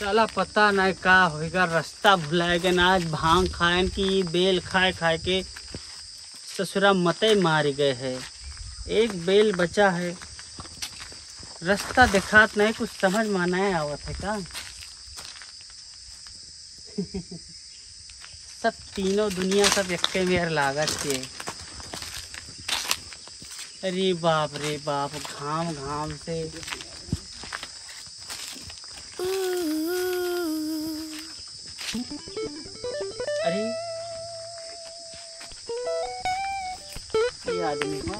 साला पता नहीं का होएगा, रास्ता भुलाएगा ना। आज भाँग खाएन की बेल खाए खाए के ससुरा मते मार गए है। एक बेल बचा है। रास्ता दिखात नहीं, कुछ समझ में नहीं आवत है का? सब तीनों दुनिया सब एक्के मेर लागत के। अरे बाप रे बाप घाम घाम से आदमी हो।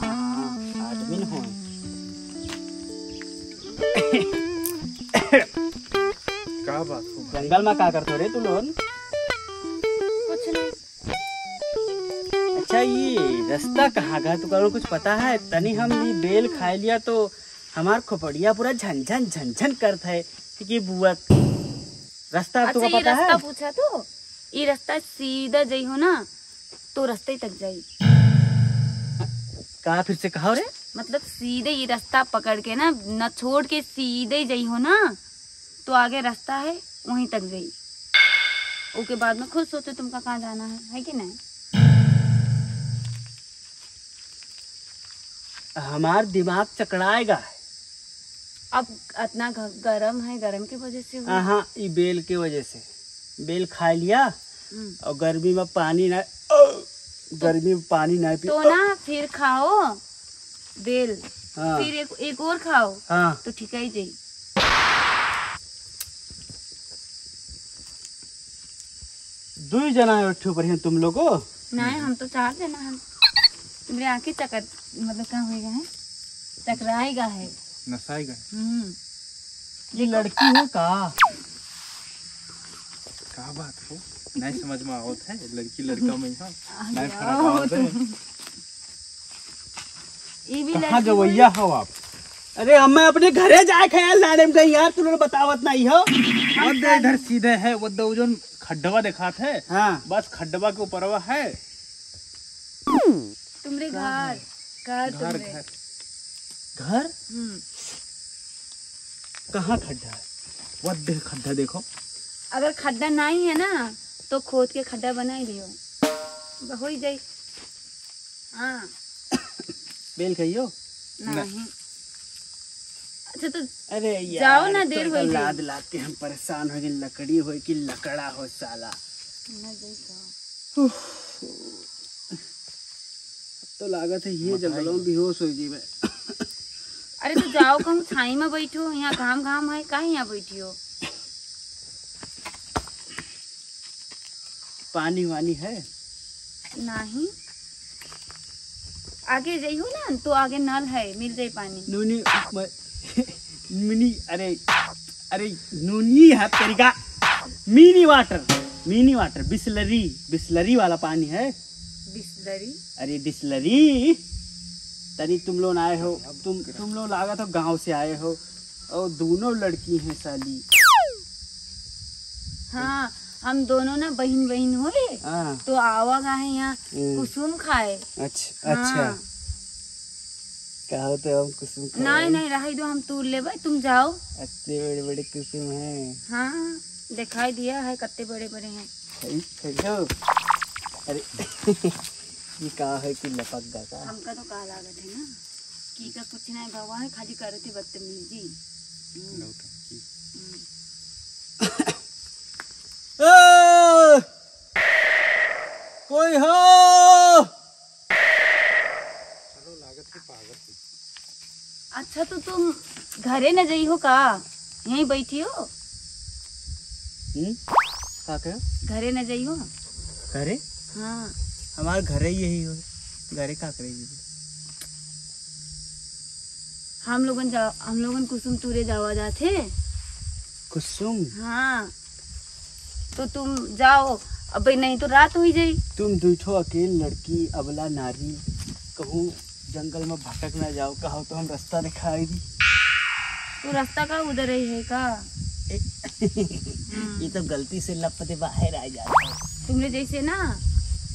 हाँ, आदमी हो। का बात हो जंगल में का करते रे तू लोग कुछ नहीं। अच्छा ये रास्ता कहाँ का तू करो कुछ पता है। तनी हम ये बेल खा लिया तो हमार खोपड़िया पूरा झनझन झनझन करत है कि बुआ। रास्ता अच्छा तुमको ये पता रास्ता है पूछा तो? ये रास्ता सीधा जई हो ना? तो रास्ते तक जाई कहा फिर से कहा रे मतलब सीधे ये रास्ता पकड़ के ना न छोड़ के सीधे जई हो ना तो आगे रास्ता है वहीं तक जाई। उसके बाद में खुद सोचो तुमका कहाँ जाना है है कि नहीं? हमार दिमाग चकड़ाएगा। अब इतना गरम है गरम की वजह से हाँ ये बेल के वजह से। बेल खा लिया हम्म। और गर्मी में पानी ना गर्मी में पानी ना पी तो ना फिर खाओ बेल। हाँ। फिर एक, एक और खाओ। हाँ। तो ठीक है जाई दो ही जना है उठे ऊपर हैं तुम लोगो। नहीं हम तो चार जना हम तुम्हारी आँखें चकर मतलब क्या होएगा है? चकराएगा है। नसाई गए हम्म। ये लड़की है का? का बात हो? नहीं समझ में आवत है लड़की लड़का में हाँ। नहीं फ़र्क आवत है। ये भी कहाँ गवैया हो आप? अरे हम मैं अपने घरे जाए ख्याल लाने में कहीं यार तुम लोग बतावत नहीं हो। वो दे इधर सीधे है वो दो जो खड्डवा दिखात है। हाँ। बस खड्डवा के ऊपर है। तुम्हारे घर घर घर घर। घर? हम्म। कहाँ खड्डा है? वो देख खड्डा देखो। अगर खड्डा नहीं है ना तो खोद के खड्डा बना ही लियो हो ही जाई। हाँ। बेल कहियो नहीं। अच्छा तो अरे यार जाओ ना, देर तो होई लाद गई। लाद के हम परेशान हो गए लकड़ी हो कि लकड़ा हो साला। ना तो। लागत है ये जंगलों में बेहोश हो जी मैं। अरे तो जाओ कहूँ छाई में बैठो? यहाँ घाम घाम है काहे यहाँ बैठी हो पानी वानी है? नहीं। आगे जाइयो ना तो आगे नल है मिल जाए पानी। नूनी मिनी अरे अरे नूनी है तरीका mini water mini water Bisleri Bisleri वाला पानी है। बिस्लरी? अरे बिस्लरी? तनी तुम लोग आए हो अब तुम तुम लोग लागत हो गाँव से आए हो और दोनों लड़की हैं साली। हाँ हम दोनों ना बहन बहन होए हाँ। तो आवा गा है यहाँ हम्म। कुसुम खाए। अच्छा अच्छा। हाँ। कहो तो हम कुसुम खाए। नहीं नहीं रही दो हम तूर ले भाई तुम जाओ। अच्छे बड़े बड़े कुसुम हैं। हाँ दिखाई दिया है कितने बड़े बड़े हैं। अरे ये कहा है कि लपक जाता है हमका तो कहा लागत है ना की का कुछ नहीं भगवान है खाली करे थे बदतमीजी हम्म, हम्म। ओ! कोई हो। अच्छा तो तुम घरे न जाई हो का? यहीं बैठी हो? हम्म? का कहो? घरे न जाई हो? घरे? हाँ। हमारे घरे यही हो। घरे का करेगी हम लोगन जा हम लोगन कुसुम तुरे जावा जाते कुसुम? हाँ। तो तुम जाओ। अब नहीं तो रात हुई जाई तुम दूठो अकेल लड़की अबला नारी। कहूँ जंगल में भटक ना जाओ कहो तो हम रास्ता दिखाई दी। तो रास्ता का उधर ही है का ये तो गलती से लपते बाहर आ जाते तुमरे जैसे ना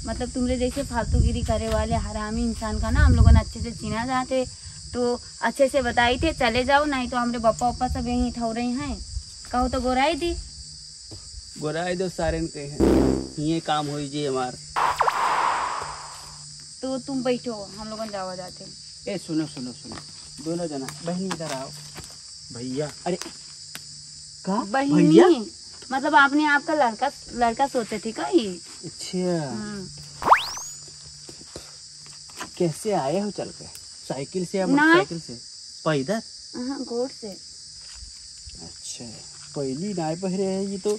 मतलब तुमने जैसे फालतूगिरी करे वाले हरामी इंसान का ना हम लोगों ने अच्छे से चिना जाते तो अच्छे से बताई थे चले जाओ नहीं तो हमारे पप्पा उपा सब यहीं ठो रहे हैं। कहो तो गोराई दी। गोराई दो सारे के हैं। ये काम हुई जी हमार। तो तुम बैठो हम लोग जावा जाते। ए सुनो सुनो सुनो। दोनों जना बहनी इधर आओ। भैया। अरे का? बहनी? मतलब आपने आपका लड़का लड़का सोचे थे का ये? अच्छा। हम्म। कैसे आए हो चल के? साइकिल से या। मोटरसाइकिल से? पैदल हाँ, गोड़ से। अच्छा। पहली नाय पहरे है ये तो।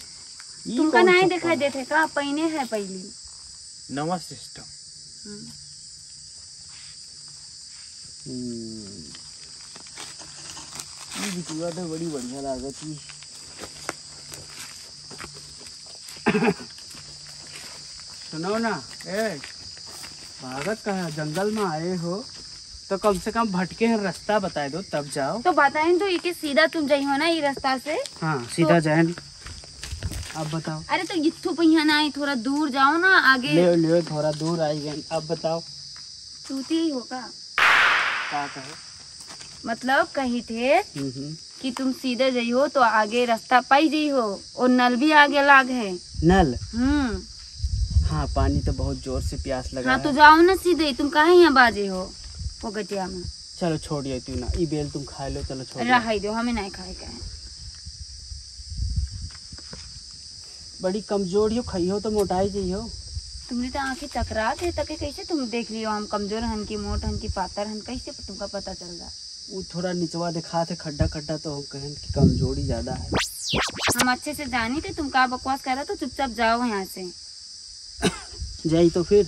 तुमका नहीं दिखाई देते का पहने है पहली? नवा सिस्टम हम्म। हम्म। ये बिटिया तो बड़ी बढ़िया लागत थी। सुनो ना ए भागत कहा जंगल में आए हो तो कम से कम भटके हैं रास्ता बताए दो तब जाओ। तो बताए तो ये सीधा तुम जाइ हो ना ये रास्ता से? हाँ सीधा तो, जाए। अब बताओ। अरे तो इत्थु पहिया ना आई थोड़ा दूर जाओ ना आगे। ले ले थोड़ा दूर आई अब बताओ। सूती ही होगा। क्या कहे? मतलब कही थे हम्म, हम्म। कि तुम सीधे जइहो तो आगे रास्ता पाई जइहो और नल भी आगे लाग है। नल? हम्म। हाँ पानी तो बहुत ज़ोर से प्यास लगा हाँ है। तो जाओ ना सीधे तुम कहा यहाँ बाजे हो वो गटिया में? चलो छोड़िए तू ना ई बेल तुम खा लो चलो छोड़ रहा दो हमें नहीं खाए का है बड़ी कमज़ोर हो खइयो तो मोटाई जइयो तुमने तो आँखें चकरा थे तके कैसे तुम देख लियो हम कमज़ोर हन की मोट हन की पातर हन कैसे तुमका पता चल रहा? वो थोड़ा निचवा दिखा थे खड्डा खड्डा तो हम कहन कि कमज़ोरी ज़्यादा है। हम अच्छे से जानी थे तुम का बकवास कर रहे तो चुपचाप जाओ यहाँ से। जाई तो फिर।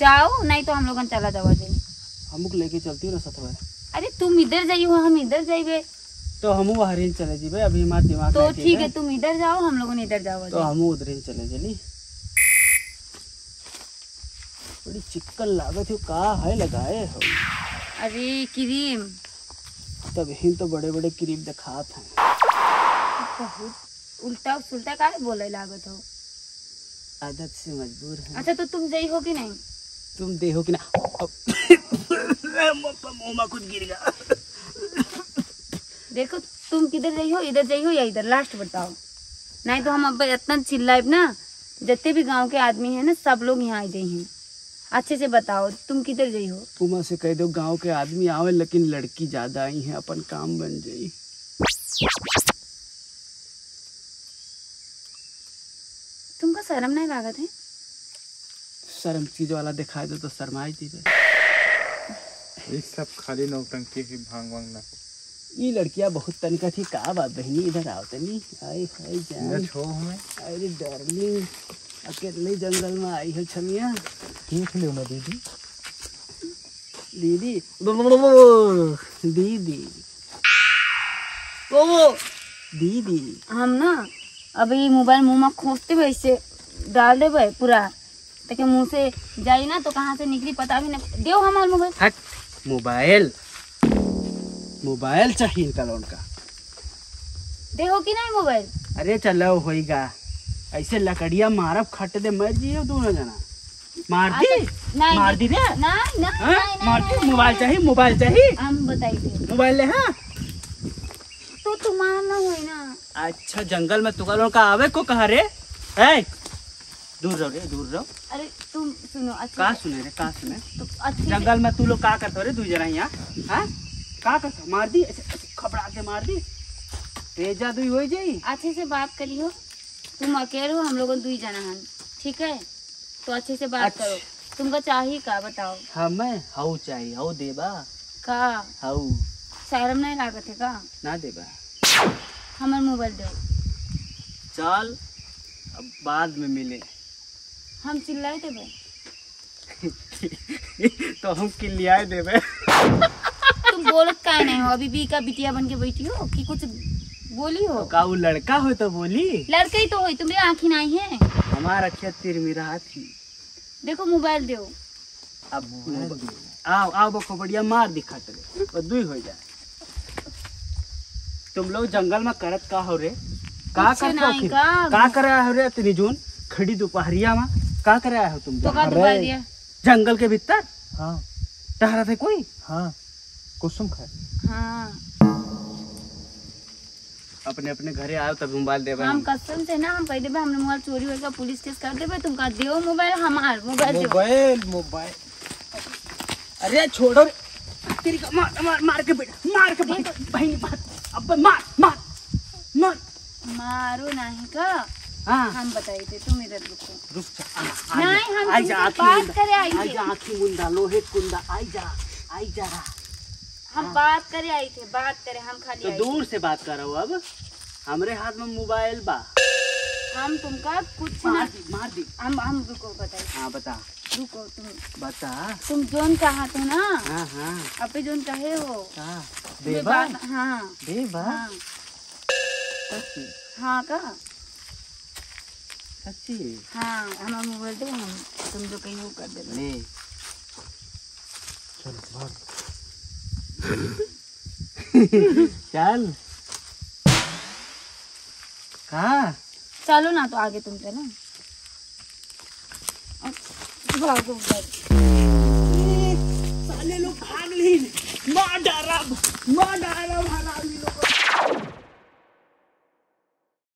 जाओ नहीं तो हम लोग चला जाओ जाए हमको लेके चलती हो ना सतवा अरे तुम इधर जाइयो हम इधर जाइए। तो हम वहाँ ही चले जीबे अभी हमारे दिमाग तो ठीक है तुम इधर जाओ हम लोग इधर जाओ तो हम उधर ही चले चली बड़ी चिक्कन लागत हो का है लगाए हो? अरे क्रीम। तब ही तो बड़े बड़े क्रीम दिखात हैं। बहुत उल्टा सुल्टा का बोले लागत हो? आदत से मजबूर है। अच्छा तो तुम जाइ हो कि नहीं? तुम देहो कि ना? खुद गिर गया। देखो तुम किधर जाइ हो? इधर जाइ हो या इधर? लास्ट बताओ। नहीं तो हम अब इतना चिल्लाए ना जितने भी गाँव के आदमी हैं ना सब लोग यहाँ आ जाए हैं। अच्छे से बताओ तुम किधर जाइ हो? उमा से कह दो गाँव के आदमी आवे लेकिन लड़की ज़्यादा आई है अपन काम बन जाई। तुमको शर्म नहीं लागत है? शर्म चीज़ वाला दिखाई दो तो शर्माई दी ये सब खाली नौटंकी ही भाँग वांग ना। ये लड़कियाँ बहुत तनिका थी। का बात बहनी? इधर आओ तनी आई हाय न जान छो हमें। अरे डार्लिंग अकेले जंगल में आई है छमिया। देख लियो ना दीदी? दीदी। दीदी। ओ दीदी। हम ना अभी मोबाइल मुँह में खोजते हुए ऐसे डाल देवे पूरा। ताकि मुँह से जाई ना तो कहाँ से निकली पता भी नहीं देव हमारा मोबाइल। हट। मोबाइल। मोबाइल चाहिए इनका लोन का? देहो कि नहीं मोबाइल? अरे चलो होइगा ऐसे लकड़िया मारब खट दे मर जियो दोनों जना। मार दी? मार दी रे नहीं नहीं हाँ? मार दी? मोबाइल चाहिए मोबाइल चाहिए? हम बताइए मोबाइल ले हाँ? तो तुम्हारा ना हुई ना। अच्छा जंगल में तुका लोग का आवे को कहा रे? है दूर रहो रे दूर रहो। अरे तुम सुनो अच्छे का सुने रे का सुने? तो अच्छे जंगल में तू लोग का करते हो रे तू जना यहाँ हाँ? का करते मार दी ऐसे ऐसे खबड़ा के मार दी। तेज जादू हो जाई। अच्छे से बात करियो तुम अकेले हो हम लोग दुई जना हन ठीक है? तो अच्छे से बात अच्छा। करो तुमको चाहिए का बताओ? हमें हाउ चाहिए। हाउ देबा। का? हाउ शर्म नहीं लागत है का? ना देबा। हमार मोबाइल दो। चल अब बाद में मिले। हम चिल्लाए भाई तो हम किलियाए देबे। तुम बोलत का नहीं हो। अभी भी का बिटिया बन के बैठी हो कि कुछ बोली हो? तो का वो लड़का हो तो बोली? लड़के ही तो हो तुम्हारी आँखी नहीं है। हमारा अखिया तिरमिरा थी। देखो मोबाइल दो। अब आओ आओ बको बढ़िया मार दिखा तेरे वो दुई हो जाए। तुम लोग जंगल में करत का हो रे? का हो का? का करे हो रे इतनी जून? खड़ी दोपहरिया में। का करे हो तुम तो का दिया जंगल के भीतर? हाँ। टहरा थे कोई? हाँ। कुसुम खाए। हाँ। अपने अपने घरे आयो तब मोबाइल देवे हम कसम से ना हम कह देबे हमने मोबाइल चोरी होगा पुलिस केस कर देबे तुम का दियो मोबाइल हमार मोबाइल दियो मोबाइल मोबाइल। अरे छोड़ो। तेरी का मार मार मार के बेटा मार के बेटा बहन मार अब मार मार मार। मारो नहीं का हाँ। हम बताई थे तुम इधर रुको रुक जा। नहीं हम बात करे आई जा आँखी मुंदा लोहे कुंदा आई जा आई जा। हम बात करे आई थे बात करे हम खाली तो दूर से बात कर रहा हूँ अब। हमरे हाथ में मोबाइल बा। हम तुमका कुछ मार दी मार दी। हम हम रुको बताई हाँ बता। रुको तुम बता। तुम जोन चाहते हो ना हाँ हाँ। अबे जोन कहे हो। हाँ बात हाँ। देवा? हाँ। हाँ का? सच्ची? हाँ हमारा मोबाइल दो हम तुम जो कहीं वो कर देबे ले। चल भाग चल। कहा चलो ना तो आगे तुम चलो। भागो भागो साले लोग भाग लीन मार डारा